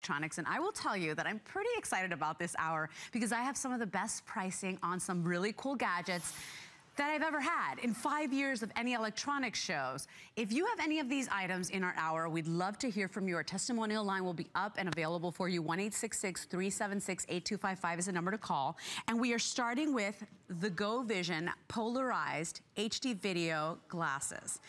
electronics and I will tell you that I'm pretty excited about this hour because I have some of the best pricing on some really cool gadgets that I've ever had in five years of any electronics shows. If you have any of these items in our hour, we'd love to hear from you. Our testimonial line will be up and available for you. 1-866-376-8255 is the number to call. And we are starting with the GoVision polarized HD video glasses.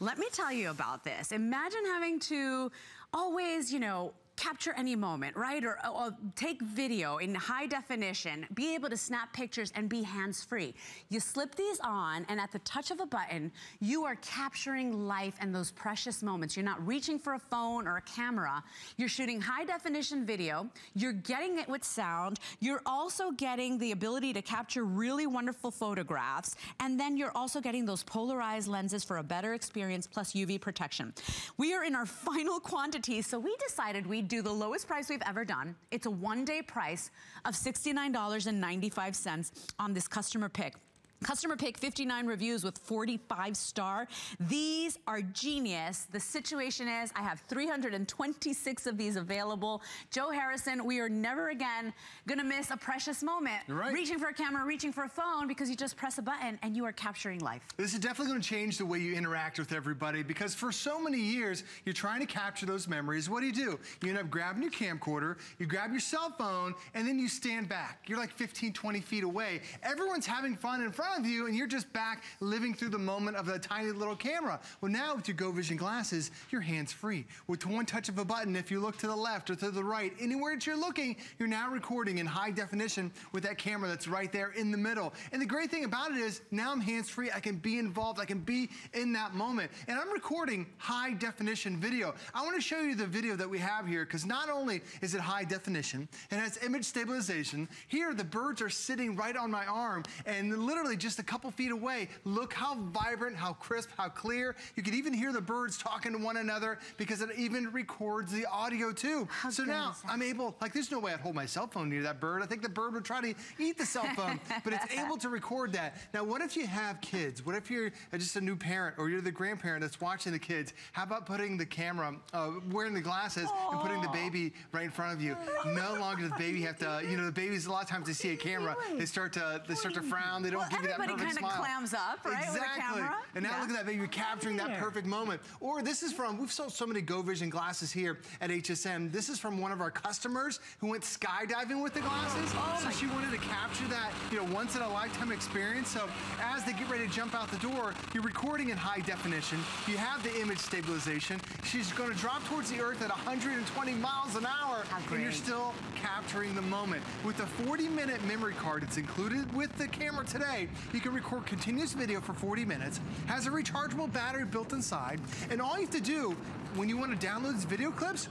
Let me tell you about this. Imagine having to always, you know, capture any moment, right? Or, or, take video in high definition, be able to snap pictures and be hands-free. You slip these on and at the touch of a button, you are capturing life and those precious moments. You're not reaching for a phone or a camera. You're shooting high definition video. You're getting it with sound. You're also getting the ability to capture really wonderful photographs. And then you're also getting those polarized lenses for a better experience plus UV protection. We are in our final quantity, so we decided we'd do the lowest price we've ever done. It's a one day price of $69.95 on this customer pick. Customer pick 59 reviews with 45 star. These are genius. The situation is I have 326 of these available. Joe Harrison, we are never again gonna miss a precious moment. Right. Reaching for a camera, reaching for a phone because you just press a button and you are capturing life. This is definitely gonna change the way you interact with everybody because for so many years, you're trying to capture those memories. What do you do? You end up grabbing your camcorder, you grab your cell phone, and then you stand back. You're like 15, 20 feet away. Everyone's having fun in front front of you and you're just back living through the moment of a tiny little camera. Well, now with your GoVision glasses, you're hands-free. With one touch of a button, if you look to the left or to the right, anywhere that you're looking, you're now recording in high definition with that camera that's right there in the middle. And the great thing about it is now I'm hands-free. I can be involved. I can be in that moment. And I'm recording high definition video. I want to show you the video that we have here because not only is it high definition, it has image stabilization. Here, the birds are sitting right on my arm and literally just a couple feet away. Look how vibrant, how crisp, how clear. You can even hear the birds talking to one another because it even records the audio too. How so now I'm able, like there's no way I'd hold my cell phone near that bird. I think the bird would try to eat the cell phone, but it's able to record that. Now what if you have kids? What if you're just a new parent or you're the grandparent that's watching the kids? How about putting the camera, uh, wearing the glasses Aww. and putting the baby right in front of you? No longer does the baby have to, you know, the babies, a lot of times they see a camera, they start to, they start to frown, they don't well, give you that perfect smile. Everybody kind of clams up, right, exactly. And now yeah. look at that, baby, you're capturing that perfect moment. Or this is from, we've sold so many GoVision glasses here at HSN. This is from one of our customers who went skydiving with the glasses. Oh so she wanted to capture that, you know, once in a lifetime experience. So as they get ready to jump out the door, you're recording in high definition. You have the image stabilization. She's going to drop towards the earth at 120 miles an hour. And you're still capturing the moment. With the 40 minute memory card, it's included with the camera today. You can record continuous video for 40 minutes, has a rechargeable battery built inside, and all you have to do when you want to download these video clips,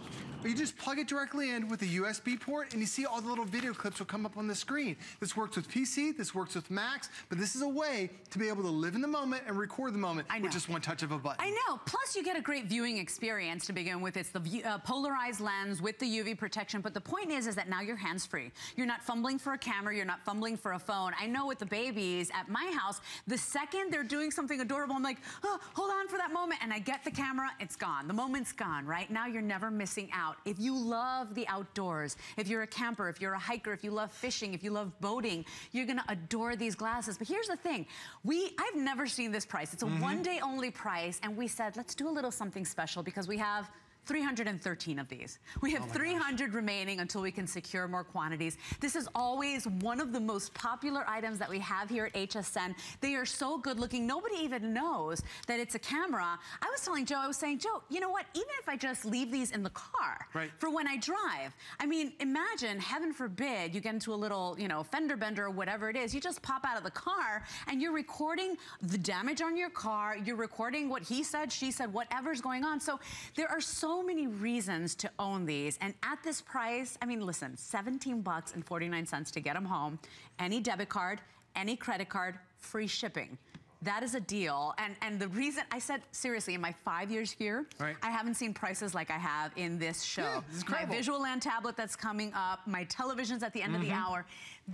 you just plug it directly in with a USB port and you see all the little video clips will come up on the screen. This works with PC, this works with Macs, but this is a way to be able to live in the moment and record the moment with just one touch of a button. I know. Plus you get a great viewing experience to begin with. It's the view, uh, polarized lens with the UV protection, but the point is, is that now you're hands-free. You're not fumbling for a camera, you're not fumbling for a phone. I know with the babies at my house, the second they're doing something adorable, I'm like, oh, hold on for that moment, and I get the camera, it's gone. The moment's gone, right? Now you're never missing out out. If you love the outdoors, if you're a camper, if you're a hiker, if you love fishing, if you love boating, you're gonna adore these glasses. But here's the thing, we I've never seen this price. It's a mm -hmm. one day only price and we said, let's do a little something special because we have 313 of these. We have oh 300 gosh. remaining until we can secure more quantities. This is always one of the most popular items that we have here at HSN. They are so good looking. Nobody even knows that it's a camera. I was telling Joe, I was saying, Joe, you know what? Even if I just leave these in the car right. for when I drive, I mean, imagine, heaven forbid, you get into a little, you know, fender bender or whatever it is. You just pop out of the car and you're recording the damage on your car. You're recording what he said, she said, whatever's going on. So there are so so many reasons to own these. And at this price, I mean, listen, 17 bucks and 49 cents to get them home. Any debit card, any credit card, free shipping. That is a deal. And and the reason, I said, seriously, in my five years here, right. I haven't seen prices like I have in this show. Yeah, my Visual Land tablet that's coming up, my television's at the end mm -hmm. of the mm-hmm. hour.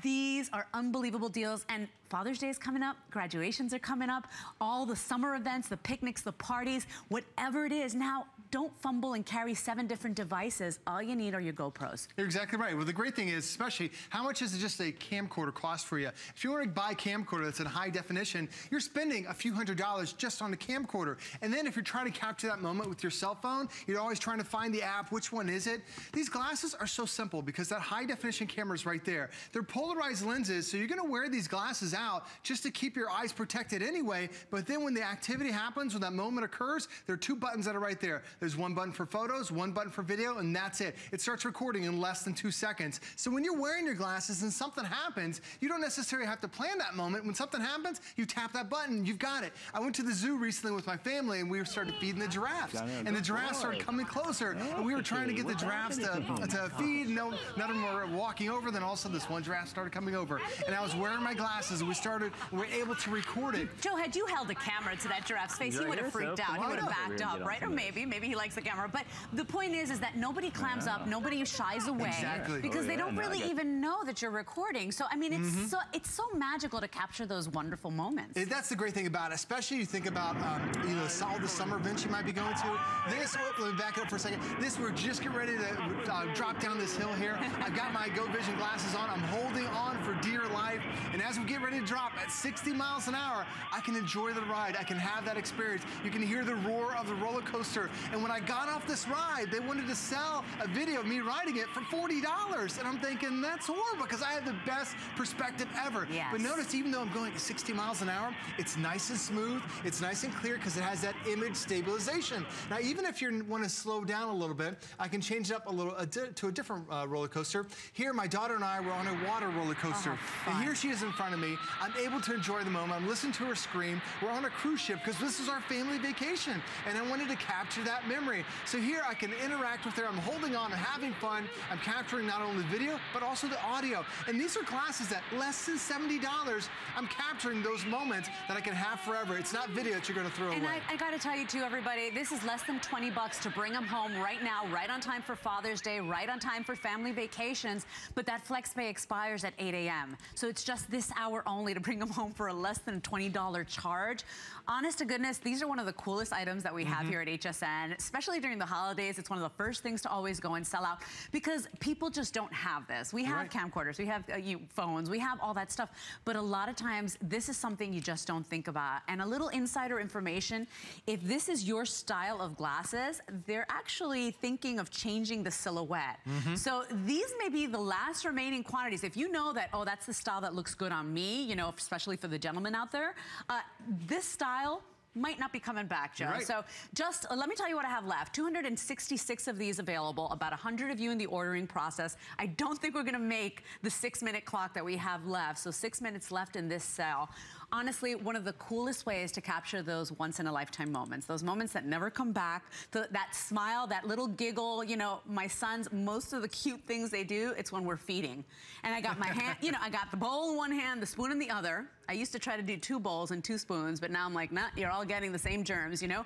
These are unbelievable deals. And Father's Day is coming up, graduations are coming up, all the summer events, the picnics, the parties, whatever it is. Now, don't fumble and carry seven different devices. All you need are your GoPros. You're exactly right. Well, the great thing is, especially, how much is just a camcorder cost for you? If you want to buy a camcorder that's in high definition, you're spending a few hundred dollars just on the camcorder. And then if you're trying to capture that moment with your cell phone, you're always trying to find the app, which one is it? These glasses are so simple because that high definition camera is right there. They're polarized lenses, so you're going to wear these glasses out just to keep your eyes protected anyway. But then when the activity happens, when that moment occurs, there are two buttons that are right there. There's one button for photos, one button for video, and that's it. It starts recording in less than two seconds. So when you're wearing your glasses and something happens, you don't necessarily have to plan that moment. When something happens, you tap that button, you've got it. I went to the zoo recently with my family and we started feeding the giraffes. And the giraffes started coming closer and we were trying to get the giraffes to, to feed. No, none of them were walking over. Then also this one giraffe started coming over. And I was wearing my glasses and we started, we were able to record it. Joe, had you held a camera to that giraffe's face, he would have freaked out. He would have backed up, right? Or maybe, maybe he likes the camera. But the point is, is that nobody clams yeah. up, nobody shies away. Exactly. Because oh, yeah. they don't really even know that you're recording. So, I mean, it's mm -hmm. so it's so magical to capture those wonderful moments. And that's the great thing about it, especially you think about, um, you know, all the summer events you might be going to. This, oh, let me back up for a second. This, we're just getting ready to uh, drop down this hill here. I've got my Go Vision glasses on. I'm holding on for dear life. And as we get ready to drop at 60 miles an hour, I can enjoy the ride. I can have that experience. You can hear the roar of the roller coaster. And when I got off this ride, they wanted to sell a video of me riding it for $40. And I'm thinking, that's horrible because I have the best perspective ever. Yes. But notice, even though I'm going at 60 miles an hour, it's nice and smooth, it's nice and clear because it has that image stabilization. Now, even if you want to slow down a little bit, I can change it up a little a to a different uh, roller coaster. Here, my daughter and I were on a water roller coaster. Uh-huh, oh, and here she is in front of me. I'm able to enjoy the moment. I'm listening to her scream. We're on a cruise ship because this is our family vacation. And I wanted to capture that memory. So here I can interact with her. I'm holding on and having fun. I'm capturing not only the video, but also the audio. And these are classes that less than $70. I'm capturing those moments that I can have forever. It's not video that you're gonna throw and away. And I, I gotta tell you too, everybody, this is less than 20 bucks to bring them home right now, right on time for Father's Day, right on time for family vacations. But that flex pay expires at 8 a.m. So it's just this hour only to bring them home for a less than $20 charge. Honest to goodness, these are one of the coolest items that we mm -hmm. have mm-hmm. here at HSN, especially during the holidays. It's one of the first things to always go and sell out because people just don't have this. We have right. camcorders, we have uh, you, phones, we have all that stuff. But a lot of times, this is something you just don't think about. And a little insider information, if this is your style of glasses, they're actually thinking of changing the silhouette. Mm -hmm. So these may be the last remaining quantities. If you know that, oh, that's the style that looks good on me, you know, especially for the gentlemen out there, uh, this style might not be coming back, Joe. Right. So just uh, let me tell you what I have left. 266 of these available, about 100 of you in the ordering process. I don't think we're gonna make the six minute clock that we have left. So six minutes left in this cell honestly, one of the coolest ways to capture those once in a lifetime moments, those moments that never come back, the, that smile, that little giggle, you know, my sons, most of the cute things they do, it's when we're feeding. And I got my hand, you know, I got the bowl in one hand, the spoon in the other. I used to try to do two bowls and two spoons, but now I'm like, nah, you're all getting the same germs, you know?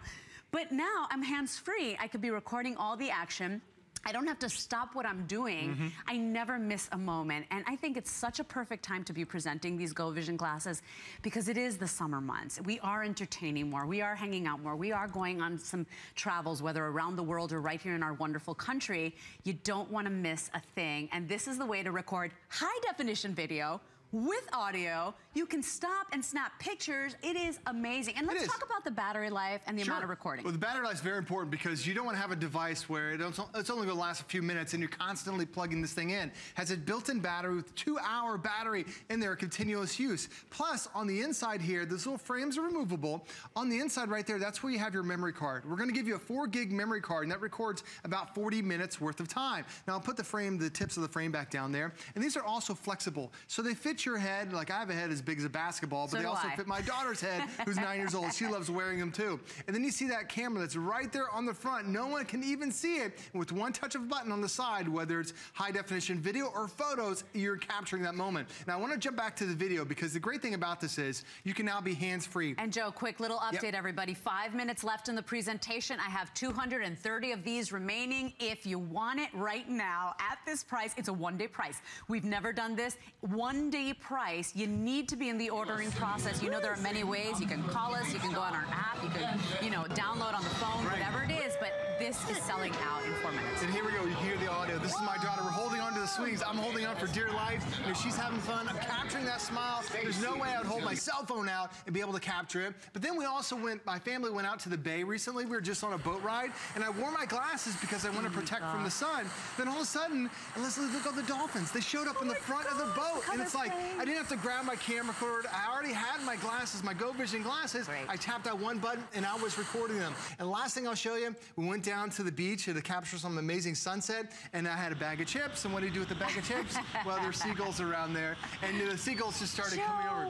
But now I'm hands-free. I could be recording all the action. I don't have to stop what I'm doing. Mm -hmm. I never miss a moment. And I think it's such a perfect time to be presenting these GoVision glasses because it is the summer months. We are entertaining more. We are hanging out more. We are going on some travels, whether around the world or right here in our wonderful country. You don't want to miss a thing. And this is the way to record high definition video with audio. You can stop and snap pictures. It is amazing. And let's talk about the battery life and the sure. amount of recording. Well, the battery life is very important because you don't want to have a device where it's only going to last a few minutes and you're constantly plugging this thing in. It has a built-in battery with two-hour battery in there, continuous use. Plus, on the inside here, these little frames are removable. On the inside right there, that's where you have your memory card. We're going to give you a 4 gig memory card, and that records about 40 minutes worth of time. Now, I'll put the frame, the tips of the frame back down there. And these are also flexible, so they fit your head. Like I have a head as big as a basketball, but so they also I. fit my daughter's head, who's nine years old. She loves wearing them too. And then you see that camera that's right there on the front. No one can even see it. with one touch of a button on the side, whether it's high definition video or photos, you're capturing that moment. Now I want to jump back to the video because the great thing about this is you can now be hands-free. And Joe, quick little update, yep. everybody. Five minutes left in the presentation. I have 230 of these remaining. If you want it right now at this price, it's a one-day price. We've never done this. One day price, you need to be in the ordering process. You know there are many ways. You can call us, you can go on our app, you can, you know, download on the phone, whatever it is, but this is selling out in four minutes. And here we go, you hear the audio. This is my daughter. We're holding the swings. I'm holding on for dear life. You know, she's having fun. I'm capturing that smile. There's no way I'd hold my cell phone out and be able to capture it. But then we also went, my family went out to the bay recently. We were just on a boat ride, and I wore my glasses because I want to oh protect from the sun. Then all of a sudden, Leslie, look at the dolphins. They showed up oh in the front God, of the boat. And it's like, I didn't have to grab my camera cord. I already had my glasses, my GoVision glasses. I tapped that one button, and I was recording them. And last thing I'll show you, we went down to the beach to capture some amazing sunset, and I had a bag of chips. And what do do with the bag of chips? well, there's seagulls around there, and the seagulls just started Joe. coming over.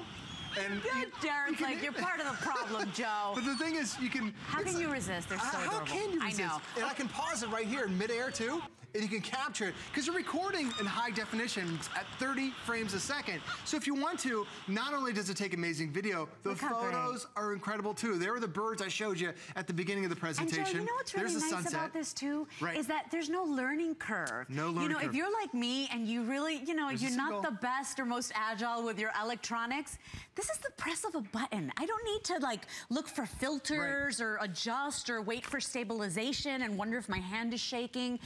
And Good, Darren's you like, you're part of the problem, Joe. But the thing is, you can... How can you resist? They're so How adorable. can you resist? I know. And I can pause it right here in midair, too and you can capture it because you're recording in high definition at 30 frames a second. So if you want to, not only does it take amazing video, the photos are incredible too. There are the birds I showed you at the beginning of the presentation. And Joe, you know what's really There's nice sunset. about this too? Right. Is that there's no learning curve. No learning curve. You know, curve. if you're like me and you really, you know, there's you're not the best or most agile with your electronics, this is the press of a button. I don't need to like look for filters right. or adjust or wait for stabilization and wonder if my hand is shaking.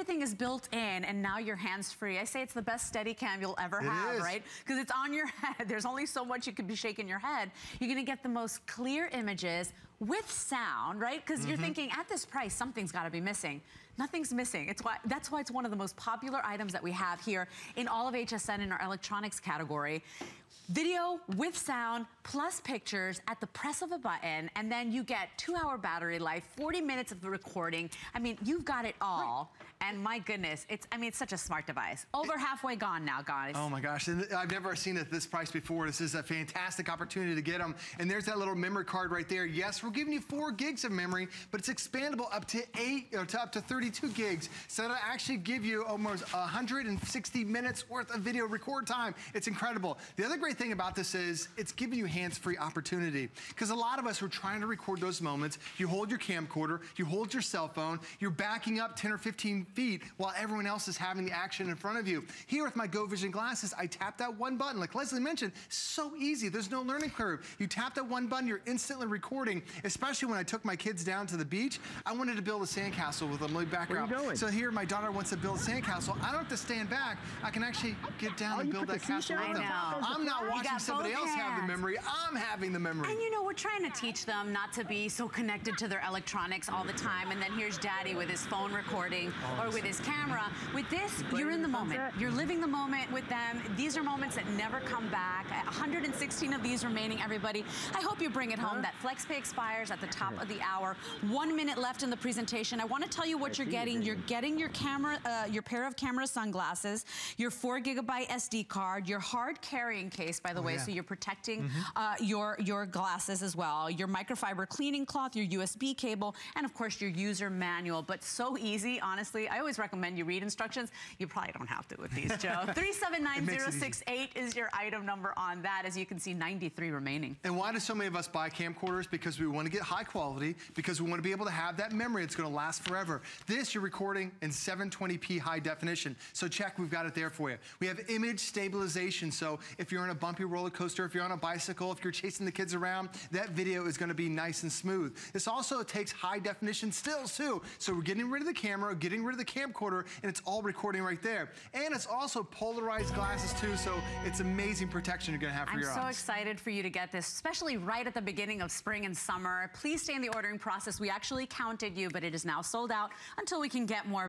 Everything is built in and now you're hands-free. I say it's the best steady cam you'll ever it have, is. right? Because it's on your head. There's only so much you can be shaking your head. You're gonna get the most clear images with sound, right? Because mm -hmm. you're mm-hmm. thinking at this price, something's gotta be missing. Nothing's missing. It's why, that's why it's one of the most popular items that we have here in all of HSN in our electronics category. Video with sound plus pictures at the press of a button, and then you get two hour battery life, 40 minutes of the recording. I mean, you've got it all. Right. And my goodness, it's, I mean, it's such a smart device. Over it, halfway gone now, guys. Oh my gosh, and I've never seen it at this price before. This is a fantastic opportunity to get them. And there's that little memory card right there. Yes, we're giving you four gigs of memory, but it's expandable up to eight, or to up to 32 gigs. So that'll actually give you almost 160 minutes worth of video record time. It's incredible. The other great thing about this is it's giving you hands-free opportunity. Because a lot of us are trying to record those moments. You hold your camcorder, you hold your cell phone, you're backing up 10 or 15 feet while everyone else is having the action in front of you. Here with my GoVision glasses, I tap that one button. Like Leslie mentioned, so easy. There's no learning curve. You tap that one button, you're instantly recording, especially when I took my kids down to the beach. I wanted to build a sandcastle with them, like background. Where are you going? So here, my daughter wants to build a sandcastle. I don't have to stand back. I can actually get down oh, and build that castle with them. I'm not watching somebody else hands. have the memory. I'm having the memory. And you know, we're trying to teach them not to be so connected to their electronics all the time. And then here's daddy with his phone recording oh, or with his camera. With this, you're in the moment. You're living the moment with them. These are moments that never come back. 116 of these remaining, everybody. I hope you bring it home. That FlexPay expires at the top of the hour. One minute left in the presentation. I want to tell you what you're getting. You're getting your camera, uh, your pair of camera sunglasses, your four gigabyte SD card, your hard carrying case, by the oh, way, yeah. so you're protecting mm -hmm. uh, your, your glasses as well, your microfiber cleaning cloth, your USB cable, and of course your user manual. But so easy, honestly. I always recommend you read instructions. You probably don't have to with these, Joe. 379068 is your item number on that. As you can see, 93 remaining. And why do so many of us buy camcorders? Because we want to get high quality, because we want to be able to have that memory. It's going to last forever. This, you're recording in 720p high definition. So check, we've got it there for you. We have image stabilization. So if you're on a bumpy roller coaster, if you're on a bicycle, if you're chasing the kids around, that video is gonna be nice and smooth. This also takes high definition stills too. So we're getting rid of the camera, getting rid of the camcorder, and it's all recording right there. And it's also polarized glasses too, so it's amazing protection you're gonna have for. I'm your so eyes. so excited for you to get this, especially right at the beginning of spring and summer. Please stay in the ordering process. We actually counted you, but it is now sold out until we can get more